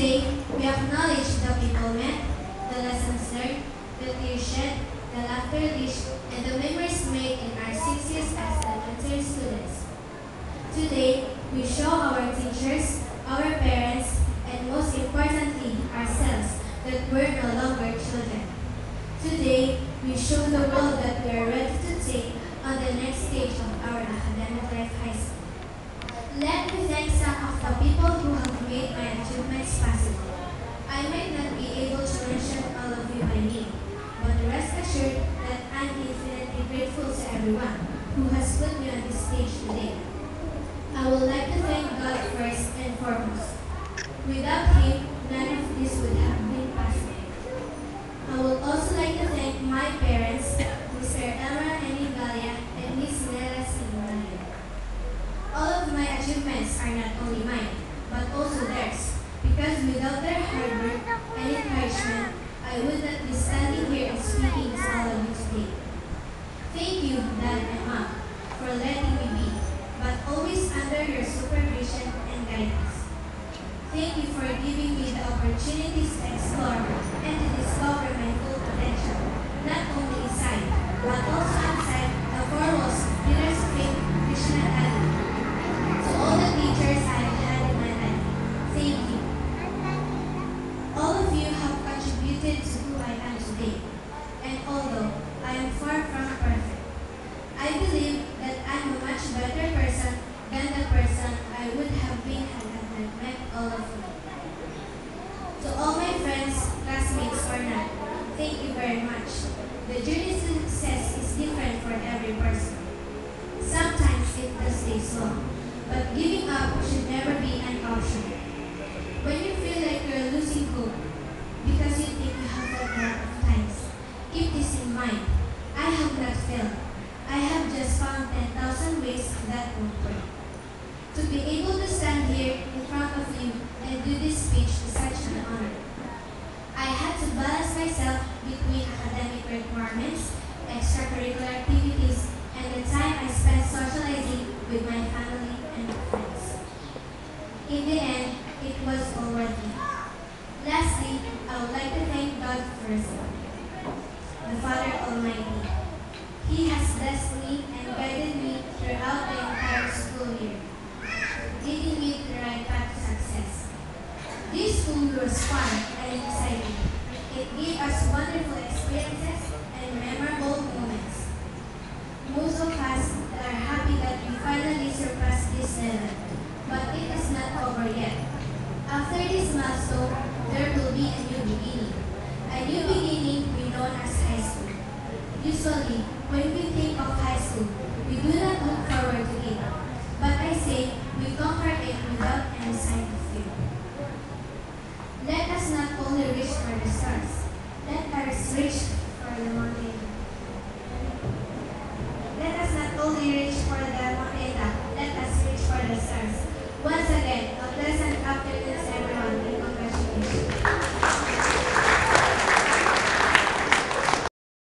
acknowledge the people met, the lessons learned, the tears shed, the laughter leashed, and the memories made in our six years as elementary students. Today, we show our teachers, our parents, and most importantly, ourselves, that we're no longer children. Today, we show the world that we are ready to take on the next stage of our academic life high school. Let me thank some of the people who have made my achievements possible. I might not be able to mention all of you by name, but rest assured that I'm infinitely grateful to everyone who has put me on this stage today. I would like to thank God first and foremost. Without Him, none of this would have been possible. I would also like to thank my parents, Mr. Elmer Engalla and Miss Nella Singmalia. All of my achievements are not only mine, but also theirs, because without their hard work and encouragement, I would Thank you for giving me the opportunities to explore and to discover my very much. The journey to success is different for every person. Sometimes it does take slow, but giving up should never be an option. When you feel like you're losing hope because you think you have a lot of times, keep this in mind. Between academic requirements, extracurricular activities, and the time I spent socializing with my family and friends. In the end, it was all worth it. Lastly, I would like to thank God first, the Father Almighty. He has blessed me and guided me throughout the entire school year, leading me to the right path to success. This school was fun and exciting. It gave us wonderful experiences and memorable moments. Most of us are happy that we finally surpassed this level, but it is not over yet. After this milestone, there will be a new beginning. A new beginning we known as high school. Usually, when we vocês